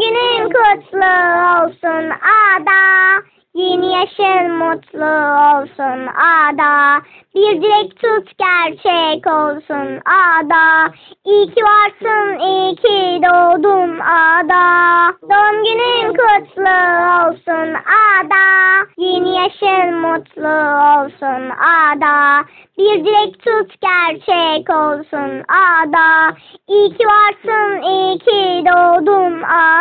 Günün kutlu olsun Ada. Yeni yaşın mutlu olsun Ada. Bir dilek tut gerçek olsun Ada. İyi ki varsın, iyi ki doğdun Ada. Doğum günün kutlu olsun Ada. Yeni yaşın mutlu olsun Ada. Bir dilek tut gerçek olsun Ada. İyi ki varsın, iyi ki doğdun Ada.